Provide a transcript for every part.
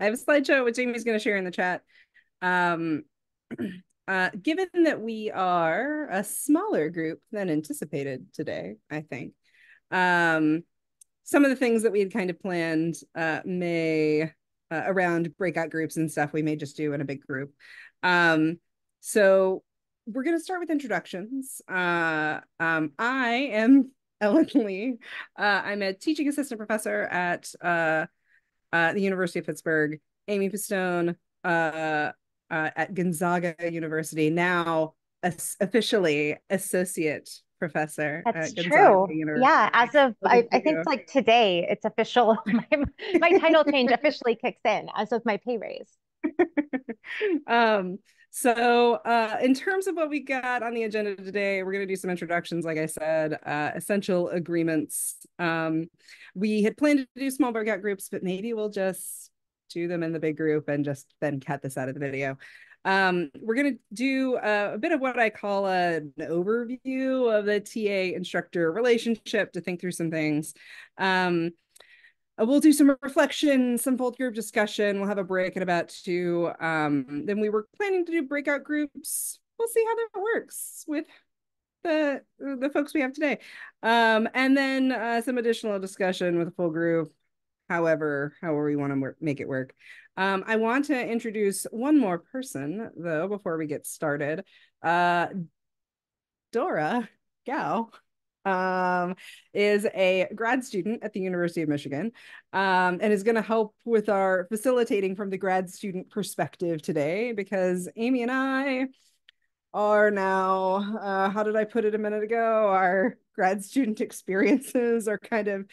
I have a slideshow which Amy's going to share in the chat. Um, uh, given that we are a smaller group than anticipated today, I think, um, some of the things that we had kind of planned uh, may uh, around breakout groups and stuff we may just do in a big group. Um, so we're going to start with introductions. Uh, um, I am Ellen Lee. Uh, I'm a teaching assistant professor at uh, the University of Pittsburgh. Amy Pistone uh, uh, at Gonzaga University, now as officially associate professor. That's true. University. Yeah, as of I, I, think like today, it's official. my, my title change officially kicks in as of my pay raise. um, so uh, in terms of what we got on the agenda today, we're going to do some introductions, like I said, uh, essential agreements. Um, we had planned to do small breakout groups, but maybe we'll just do them in the big group and just then cut this out of the video. Um, we're going to do a, a, bit of what I call a, an overview of the TA instructor relationship to think through some things. Um, uh, we'll do some reflection, some fold group discussion. We'll have a break at about two. Um, then we were planning to do breakout groups. We'll see how that works with the the folks we have today. Um, and then uh, some additional discussion with a full group, however, however we want to make it work. Um, I want to introduce one more person though before we get started. Uh, Dora Gao um, is a grad student at the University of Michigan um, and is going to help with our facilitating from the grad student perspective today because Amy and I are now, uh, how did I put it a minute ago? Our grad student experiences are kind of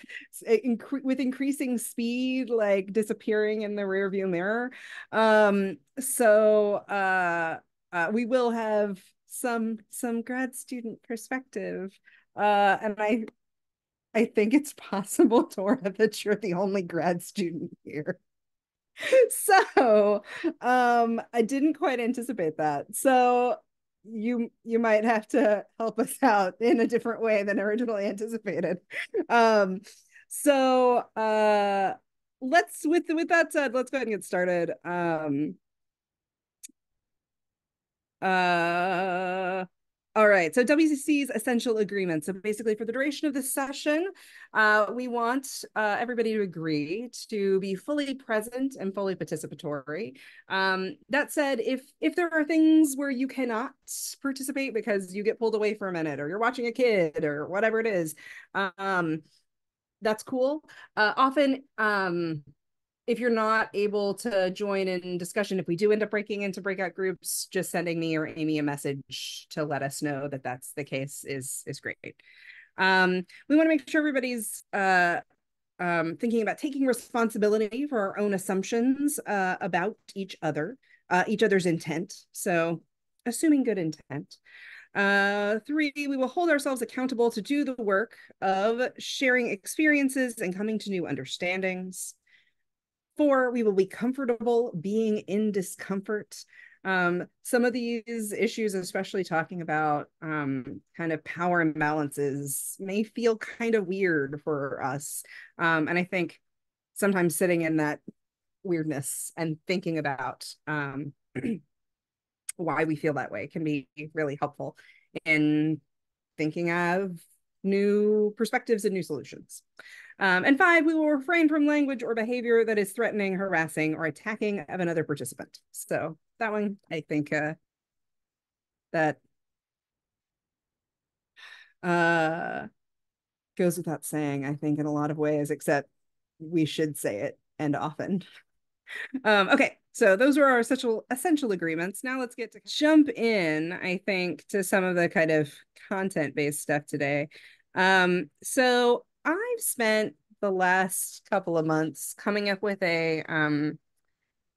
inc- with increasing speed, like disappearing in the rearview mirror. Um, so uh, uh, we will have some some grad student perspective uh, and I I think it's possible, Tora, that you're the only grad student here. so um I didn't quite anticipate that. So you you might have to help us out in a different way than originally anticipated. Um so uh let's with with that said, let's go ahead and get started. Um uh all right, so WCC's essential agreement. So basically, for the duration of this session, uh, we want uh, everybody to agree to be fully present and fully participatory. Um, that said, if if there are things where you cannot participate because you get pulled away for a minute, or you're watching a kid, or whatever it is, um, that's cool. Uh, often, um, if you're not able to join in discussion, if we do end up breaking into breakout groups, just sending me or Amy a message to let us know that that's the case is is great. Um, we want to make sure everybody's uh, um, thinking about taking responsibility for our own assumptions uh, about each other, uh, each other's intent. So, assuming good intent. Uh, three, we will hold ourselves accountable to do the work of sharing experiences and coming to new understandings. Four, we will be comfortable being in discomfort. Um, some of these issues, especially talking about um, kind of power imbalances, may feel kind of weird for us. Um, and I think sometimes sitting in that weirdness and thinking about um, why we feel that way can be really helpful in thinking of new perspectives and new solutions. Um, and five, we will refrain from language or behavior that is threatening, harassing, or attacking of another participant. So that one, I think uh, that uh, goes without saying, I think, in a lot of ways, except we should say it and often. um, okay, so those are our essential essential agreements. Now let's get to jump in, I think, to some of the kind of content-based stuff today. Um, so I've spent the last couple of months coming up with a um,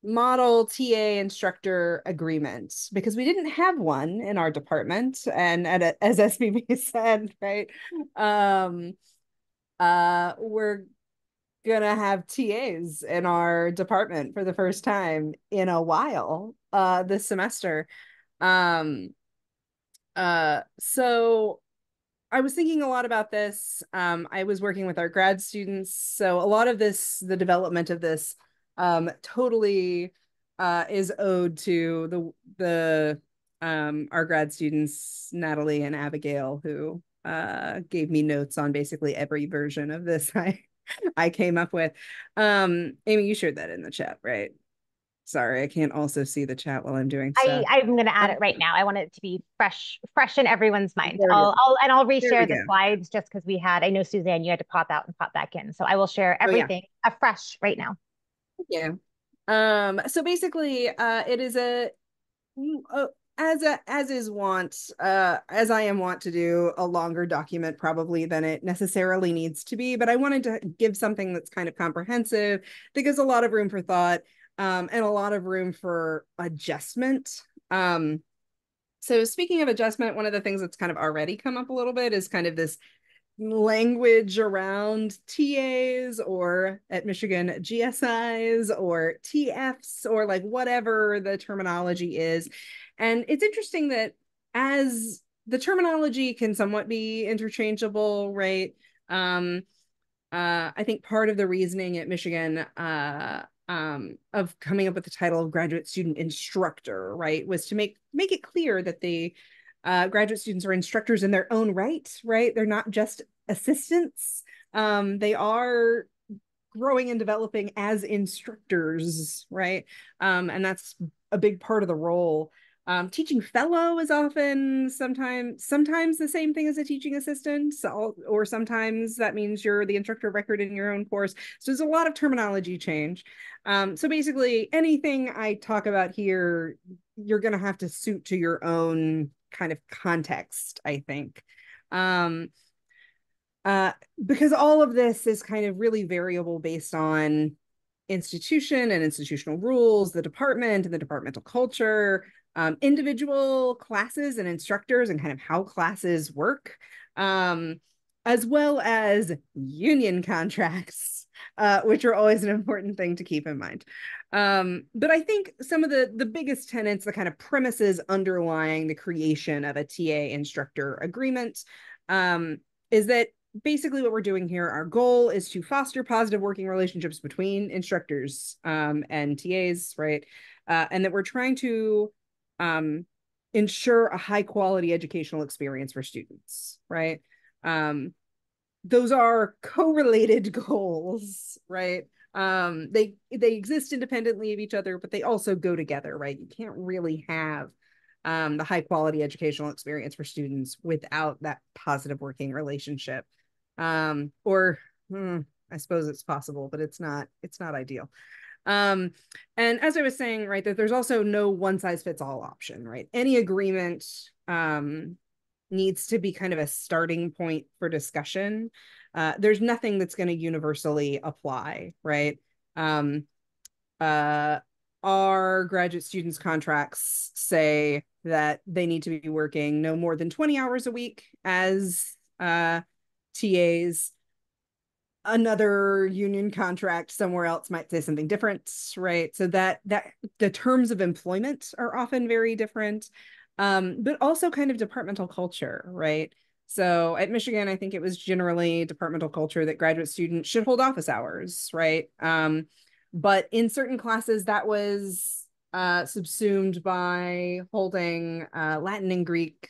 model TA instructor agreement because we didn't have one in our department. And at, as SBB said, right, um, uh, we're gonna have TAs in our department for the first time in a while uh, this semester. Um, uh, so I was thinking a lot about this. Um, I was working with our grad students, so a lot of this, the development of this, um, totally uh, is owed to the the um, our grad students Natalie and Abigail who uh, gave me notes on basically every version of this I I came up with. Um, Amy, you shared that in the chat, right? Sorry, I can't also see the chat while I'm doing stuff. I, I'm going to add it right now. I want it to be fresh, fresh in everyone's mind. I'll, I'll, and I'll reshare the go. slides just because we had, I know Suzanne, you had to pop out and pop back in. So I will share everything oh, yeah. afresh right now. Yeah. Um, so basically, uh, it is a, a as a, as is want uh, as I am want to do, a longer document probably than it necessarily needs to be. But I wanted to give something that's kind of comprehensive that gives a lot of room for thought um, and a lot of room for adjustment. Um, so speaking of adjustment, one of the things that's kind of already come up a little bit is kind of this language around TAs or at Michigan GSIs or TFs or like whatever the terminology is. And it's interesting that as the terminology can somewhat be interchangeable, right? Um, uh, I think part of the reasoning at Michigan uh, um, of coming up with the title of graduate student instructor, right, was to make make it clear that the uh, graduate students are instructors in their own right, right? They're not just assistants. Um, they are growing and developing as instructors, right? Um, and that's a big part of the role. Um, teaching fellow is often sometimes sometimes the same thing as a teaching assistant, so, or sometimes that means you're the instructor of record in your own course. So there's a lot of terminology change. Um, so basically, anything I talk about here, you're going to have to suit to your own kind of context, I think. Um, uh, because all of this is kind of really variable based on institution and institutional rules, the department and the departmental culture, um, individual classes and instructors and kind of how classes work, um, as well as union contracts, uh, which are always an important thing to keep in mind. Um, but I think some of the the biggest tenets, the kind of premises underlying the creation of a TA instructor agreement, um, is that basically what we're doing here our goal is to foster positive working relationships between instructors um, and tas right uh, and that we're trying to um, ensure a high quality educational experience for students, right? Um, those are correlated goals, right? Um, they they exist independently of each other, but they also go together, right? You can't really have um, the high quality educational experience for students without that positive working relationship. Um, or hmm, I suppose it's possible, but it's not it's not ideal. Um, and as I was saying, right, that there's also no one size fits all option, right? Any agreement um, needs to be kind of a starting point for discussion. Uh, there's nothing that's going to universally apply, right? Um, uh, our graduate students' contracts say that they need to be working no more than 20 hours a week as uh, TAs another union contract somewhere else might say something different right? So that that the terms of employment are often very different um, but also kind of departmental culture right? So at michigan i think it was generally departmental culture that graduate students should hold office hours right? Um, but in certain classes that was uh, subsumed by holding uh, latin and greek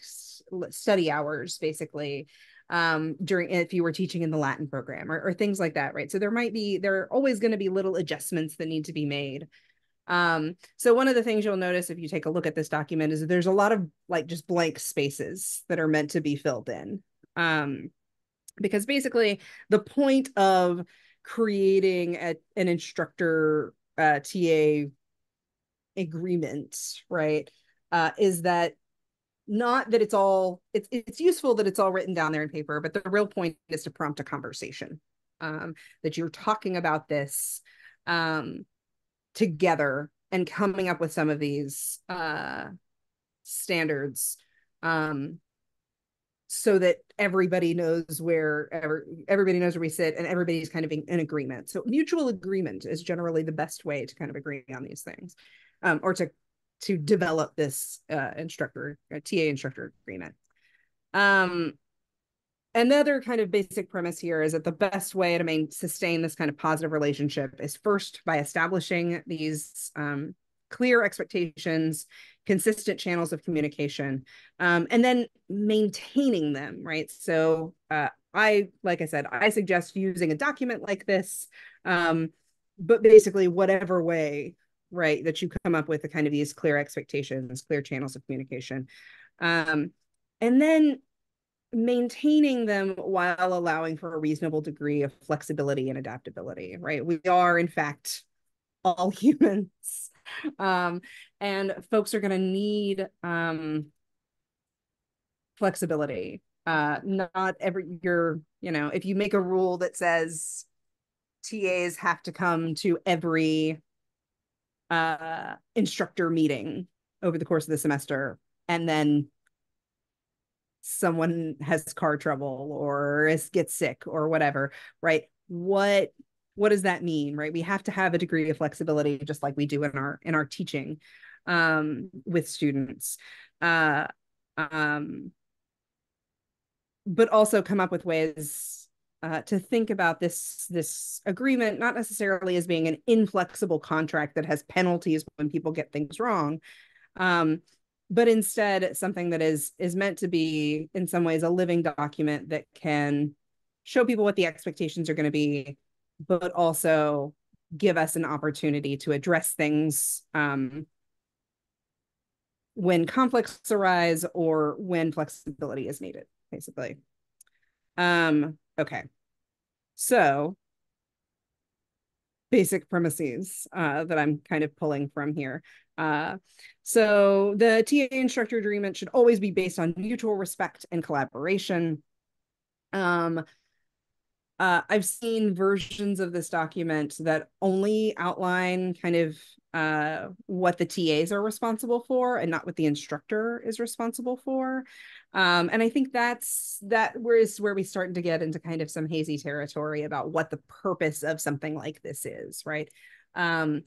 study hours basically um, during if you were teaching in the Latin program or, or things like that, right? So there might be there are always going to be little adjustments that need to be made. Um, so one of the things you'll notice if you take a look at this document is there's a lot of like just blank spaces that are meant to be filled in. Um, because basically the point of creating a, an instructor uh, TA agreement, right, uh, is that not that it's all it's it's useful that it's all written down there in paper but the real point is to prompt a conversation um, that you're talking about this um, together and coming up with some of these uh, standards um, so that everybody knows where ever, everybody knows where we sit and everybody's kind of in, in, agreement. So mutual agreement is generally the best way to kind of agree on these things um, or to to develop this uh, instructor uh, TA instructor agreement. Um, another kind of basic premise here is that the best way to main, sustain this kind of positive relationship is first by establishing these um, clear expectations, consistent channels of communication, um, and then maintaining them, right? So uh, I, like I said, I suggest using a document like this, um, but basically whatever way, right, that you come up with the kind of these clear expectations, clear channels of communication. Um, and then maintaining them while allowing for a reasonable degree of flexibility and adaptability, right? We are, in fact, all humans. Um, and folks are going to need um, flexibility. Uh, not every, you're, you know, if you make a rule that says TAs have to come to every uh, instructor meeting over the course of the semester, and then someone has car trouble or is, gets sick or whatever, right? What what does that mean, right? We have to have a degree of flexibility, just like we do in our in our teaching um, with students. Uh, um, but also come up with ways uh, to think about this this agreement not necessarily as being an inflexible contract that has penalties when people get things wrong um, but instead something that is is meant to be in some ways a living document that can show people what the expectations are going to be but also give us an opportunity to address things um, when conflicts arise or when flexibility is needed basically um okay so basic premises uh, that I'm kind of pulling from here. Uh, so the TA instructor agreement should always be based on mutual respect and collaboration. Um, uh, I've seen versions of this document that only outline kind of uh, what the TAs are responsible for and not what the instructor is responsible for. Um, and I think that's that where is where we start to get into kind of some hazy territory about what the purpose of something like this is, right? Um,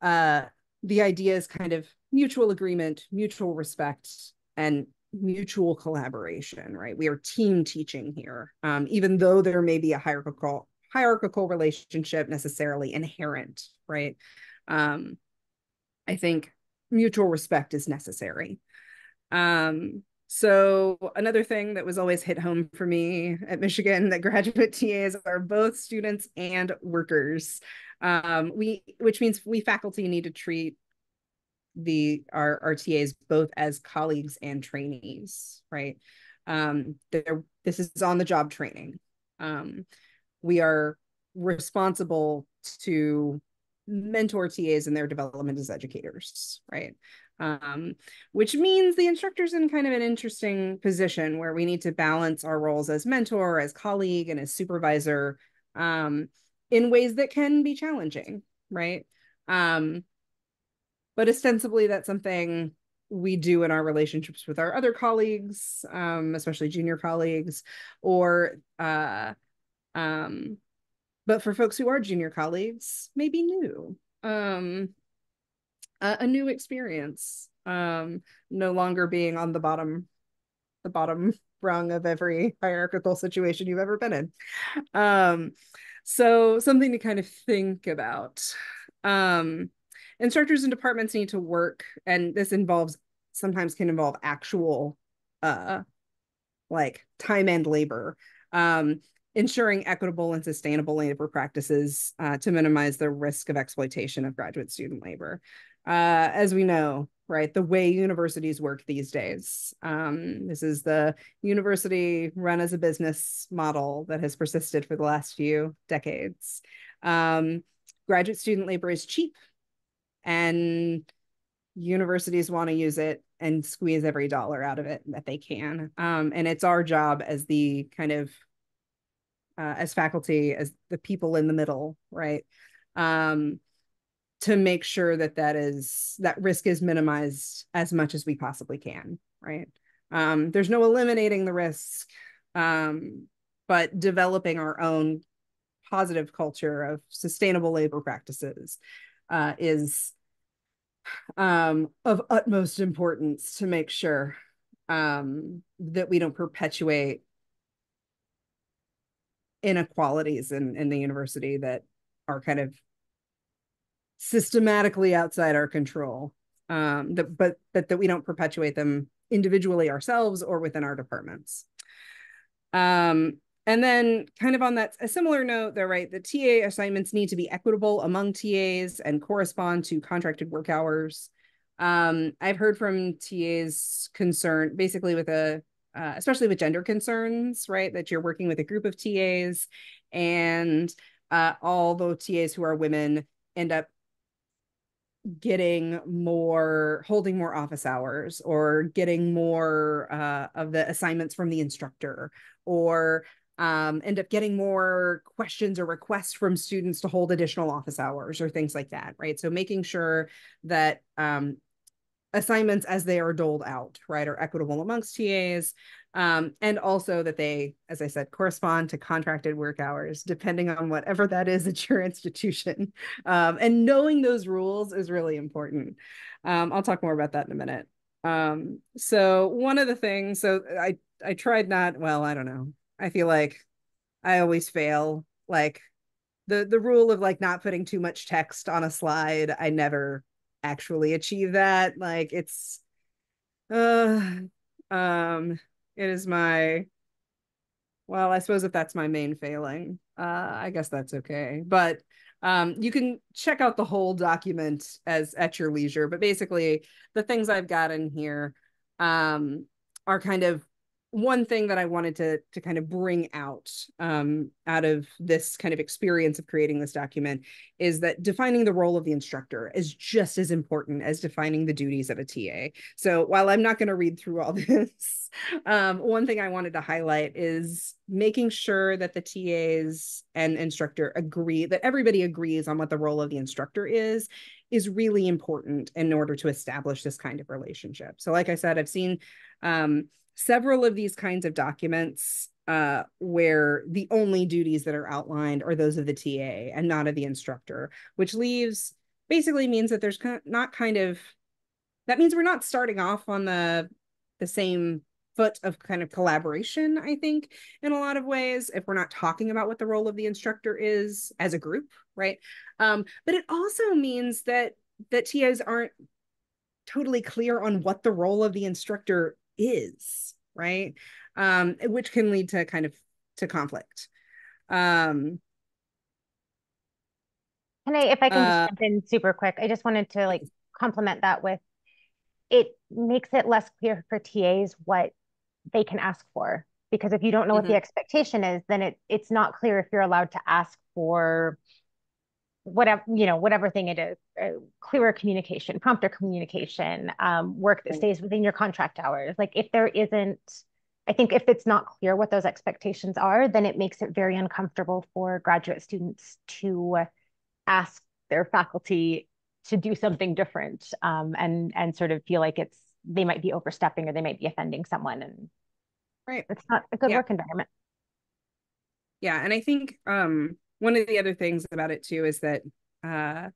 uh, the idea is kind of mutual agreement, mutual respect, and mutual collaboration, right? We are team teaching here, um, even though there may be a hierarchical hierarchical relationship necessarily inherent, right? Um, I think mutual respect is necessary. Um, so another thing that was always hit home for me at Michigan that graduate TAs are both students and workers. Um, we, which means we faculty need to treat the our, our TAs both as colleagues and trainees, right? Um, this is on the job training. Um, we are responsible to mentor TAs in their development as educators, right? Um, which means the instructor's in kind of an interesting position where we need to balance our roles as mentor, as colleague, and as supervisor um, in ways that can be challenging, right? Um, but ostensibly that's something we do in our relationships with our other colleagues um, especially junior colleagues or uh, um, but for folks who are junior colleagues maybe new. Um, a, a new experience um, no longer being on the bottom the bottom rung of every hierarchical situation you've ever been in. Um, so something to kind of think about. Um, instructors and departments need to work and this involves sometimes can involve actual uh like time and labor. Um ensuring equitable and sustainable labor practices uh, to minimize the risk of exploitation of graduate student labor uh, as we know right the way universities work these days um, this is the university run as a business model that has persisted for the last few decades um, graduate student labor is cheap and universities want to use it and squeeze every dollar out of it that they can. Um, and it's our job as the kind of uh, as faculty, as the people in the middle, right, um, to make sure that that is that risk is minimized as much as we possibly can, right? Um, there's no eliminating the risk, um, but developing our own positive culture of sustainable labor practices uh, is um, of utmost importance to make sure um, that we don't perpetuate inequalities in, in the university that are kind of systematically outside our control um, that, but that, that we don't perpetuate them individually ourselves or within our departments. Um, and then kind of on that, a similar note, they're right, the TA assignments need to be equitable among TAs and correspond to contracted work hours. Um, I've heard from TAs concern basically with a, uh, especially with gender concerns, right? That you're working with a group of TAs and uh, all the TAs who are women end up getting more holding more office hours or getting more uh, of the assignments from the instructor or um, end up getting more questions or requests from students to hold additional office hours or things like that right so making sure that um, assignments as they are doled out right are equitable amongst tas um, and also that they, as I said, correspond to contracted work hours, depending on whatever that is at your institution. Um, and knowing those rules is really important. Um, I'll talk more about that in a minute. Um, so one of the things, so I I tried not, well, I don't know. I feel like I always fail. Like the the rule of like not putting too much text on a slide, I never actually achieve that. Like it's uh um it is my well, I suppose if that's my main failing, uh, I guess that's okay. But um, you can check out the whole document as at your leisure. But basically, the things I've got in here um, are kind of one thing that I wanted to to kind of bring out um, out of this kind of experience of creating this document is that defining the role of the instructor is just as important as defining the duties of a TA. So while I'm not going to read through all this, um, one thing I wanted to highlight is making sure that the TAs and instructor agree that everybody agrees on what the role of the instructor is is really important in order to establish this kind of relationship. So like I said, I've seen um, several of these kinds of documents uh, where the only duties that are outlined are those of the TA and not of the instructor, which leaves basically means that there's not kind of that means we're not starting off on the the same foot of kind of collaboration i think in a lot of ways if we're not talking about what the role of the instructor is as a group right? Um, but it also means that that tas aren't totally clear on what the role of the instructor is, right? Um, which can lead to kind of to conflict. Um, can I, if I can uh, jump in super quick, I just wanted to like complement that with it makes it less clear for TAs what they can ask for. Because if you don't know mm-hmm. what the mm-hmm. expectation is, then it it's not clear if you're allowed to ask for whatever you know whatever thing it is uh, clearer communication prompter communication um, work that stays within your contract hours. Like if there isn't i think if it's not clear what those expectations are then it makes it very uncomfortable for graduate students to ask their faculty to do something different um, and and sort of feel like it's they might be overstepping or they might be offending someone and right. it's not a good yeah. work environment. Yeah and i think um one of the other things about it too is that uh,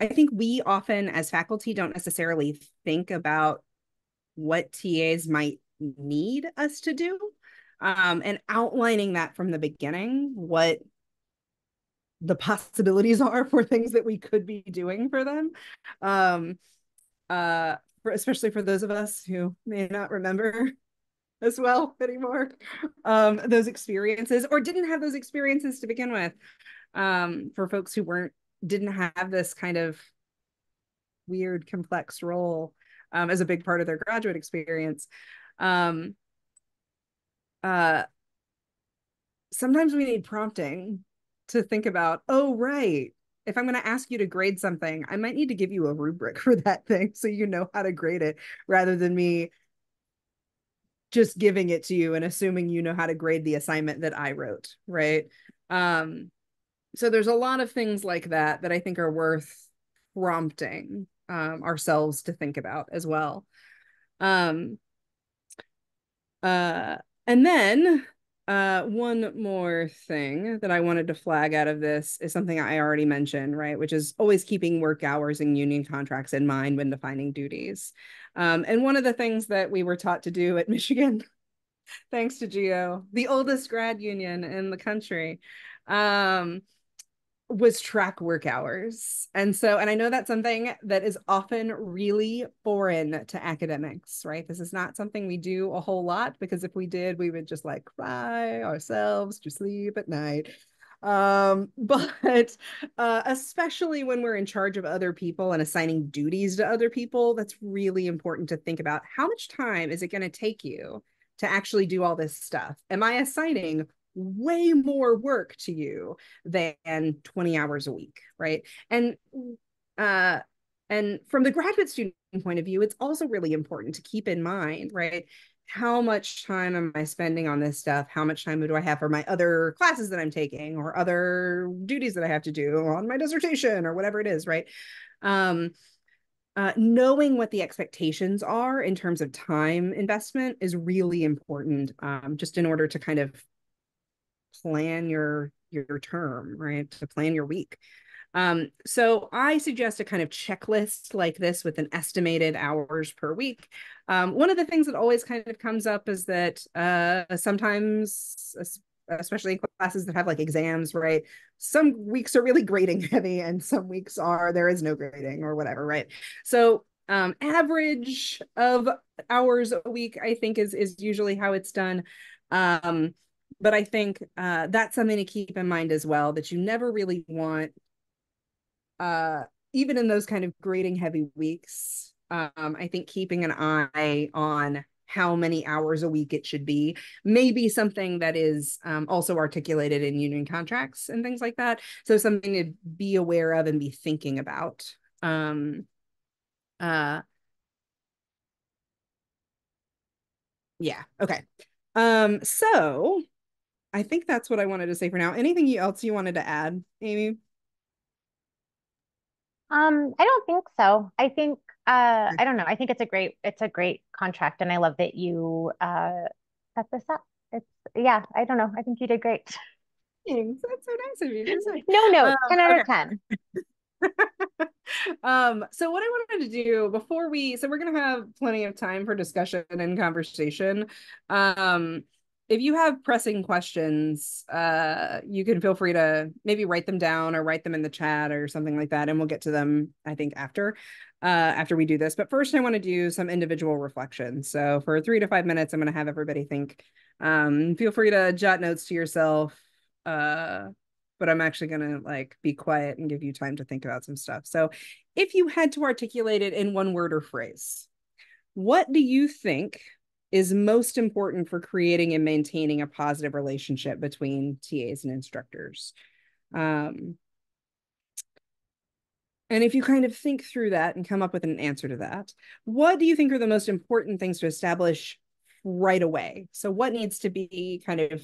I think we often, as faculty, don't necessarily think about what TAs might need us to do, um, and outlining that from the beginning, what the possibilities are for things that we could be doing for them. Um, uh, for, especially for those of us who may not remember as well anymore. Um those experiences or didn't have those experiences to begin with. Um for folks who weren't didn't have this kind of weird complex role um as a big part of their graduate experience. Um uh sometimes we need prompting to think about oh right. If I'm going to ask you to grade something, I might need to give you a rubric for that thing so you know how to grade it rather than me just giving it to you and assuming you know how to grade the assignment that I wrote, right? Um, so there's a lot of things like that that I think are worth prompting um, ourselves to think about as well. Um, uh, and then uh, one more thing that I wanted to flag out of this is something I already mentioned, right? Which is always keeping work hours and union contracts in mind when defining duties. Um, and one of the things that we were taught to do at Michigan thanks to GEO, the oldest grad union in the country. Um, was track work hours. And so, and I know that's something that is often really foreign to academics, right? This is not something we do a whole lot because if we did, we would just like cry ourselves to sleep at night. Um, but uh, especially when we're in charge of other people and assigning duties to other people, that's really important to think about how much time is it going to take you to actually do all this stuff? Am I assigning way more work to you than 20 hours a week right? And uh and from the graduate student point of view it's also really important to keep in mind right how much time am i spending on this stuff? How much time do i have for my other classes that i'm taking or other duties that i have to do on my dissertation or whatever it is right? Um uh, knowing what the expectations are in terms of time investment is really important um, just in order to kind of plan your your term, right? To plan your week. Um, so I suggest a kind of checklist like this with an estimated hours per week. Um, one of the things that always kind of comes up is that uh, sometimes, especially classes that have like exams, right? Some weeks are really grading heavy, and some weeks are there is no grading or whatever, right? So um, average of hours a week, I think, is is usually how it's done. Um, but I think uh, that's something to keep in mind as well that you never really want, uh, even in those kind of grading heavy weeks. Um, I think keeping an eye on how many hours a week it should be may be something that is um, also articulated in union contracts and things like that. So something to be aware of and be thinking about. Um, uh, yeah. Okay. Um, so I think that's what I wanted to say for now. Anything else you wanted to add, Amy? Um, I don't think so. I think uh I don't know. I think it's a great it's a great contract and I love that you uh set this up. It's yeah, I don't know. I think you did great. Thanks. That's so nice of you. no, no, um, 10 out okay. of 10. um so what i wanted to do before we so we're going to have plenty of time for discussion and conversation um if you have pressing questions, uh, you can feel free to maybe write them down or write them in the chat or something like that, and we'll get to them. I think after, uh, after we do this. But first, I want to do some individual reflections. So for three to five minutes, I'm going to have everybody think. Um, feel free to jot notes to yourself. Uh, but I'm actually going to like be quiet and give you time to think about some stuff. So, if you had to articulate it in one word or phrase, what do you think is most important for creating and maintaining a positive relationship between TAs and instructors. Um, and if you kind of think through that and come up with an answer to that, what do you think are the most important things to establish right away? So, what needs to be kind of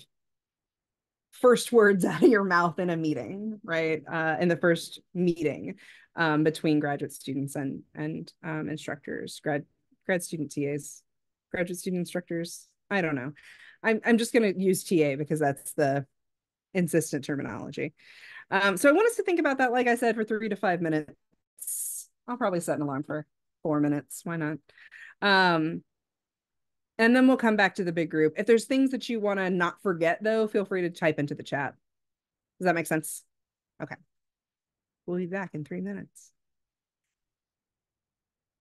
first words out of your mouth in a meeting, right? Uh, in the first meeting um, between graduate students and and um, instructors, grad grad student TAs graduate student instructors. I don't know. I'm I'm just going to use TA because that's the insistent terminology. Um, so I want us to think about that, like I said, for three to five minutes. I'll probably set an alarm for four minutes. Why not? Um, and then we'll come back to the big group. If there's things that you want to not forget, though, feel free to type into the chat. Does that make sense? Okay. We'll be back in three minutes.